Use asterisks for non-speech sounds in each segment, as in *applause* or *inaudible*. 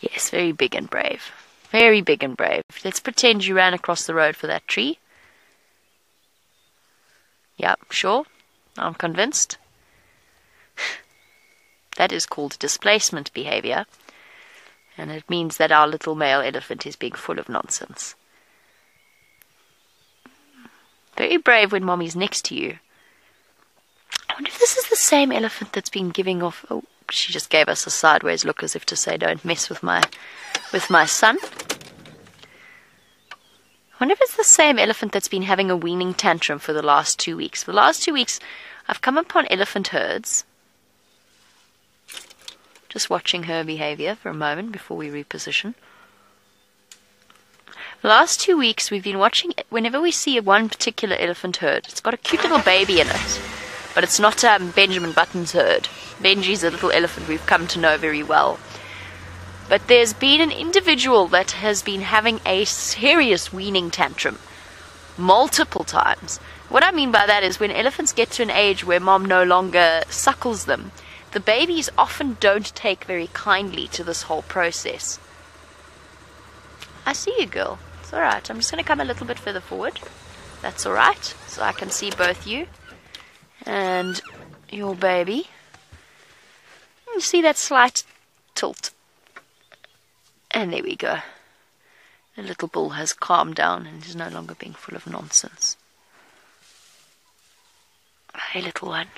Yes, very big and brave. Very big and brave. Let's pretend you ran across the road for that tree. Yep, sure. I'm convinced. *laughs* That is called displacement behavior, and it means that our little male elephant is being full of nonsense. Very brave when mommy's next to you. I wonder if this is the same elephant that's been giving off. Oh, she just gave us a sideways look as if to say, "Don't mess with my, with my son." I wonder if it's the same elephant that's been having a weaning tantrum for the last two weeks. For the last two weeks, I've come upon elephant herds. Just watching her behavior for a moment before we reposition. The last two weeks, we've been watching. Whenever we see one particular elephant herd, it's got a cute little baby in it, but it's not um, Benjamin Button's herd. Benji's a little elephant we've come to know very well. But there's been an individual that has been having a serious weaning tantrum multiple times. What I mean by that is when elephants get to an age where mom no longer suckles them, the babies often don't take very kindly to this whole process. I see you, girl. It's alright. I'm just going to come a little bit further forward. That's alright. So I can see both you and your baby. You see that slight tilt and there we go. The little bull has calmed down and is no longer being full of nonsense. Hey, little one.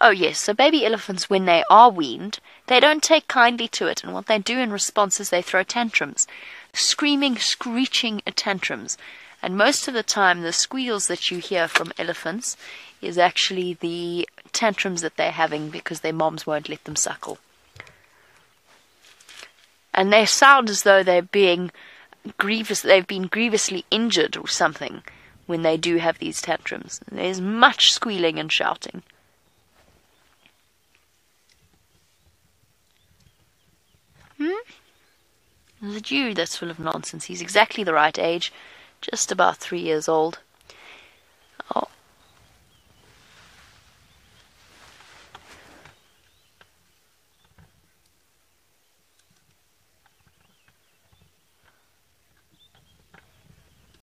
Oh, yes, so baby elephants, when they are weaned, they don't take kindly to it, and what they do in response is they throw tantrums. Screaming, screeching tantrums. And most of the time, the squeals that you hear from elephants is actually the tantrums that they're having because their moms won't let them suckle and they sound as though they're being grievous they've been grievously injured or something when they do have these tantrums. There's much squealing and shouting. Hmm? It you that's full of nonsense? He's exactly the right age, just about three years old.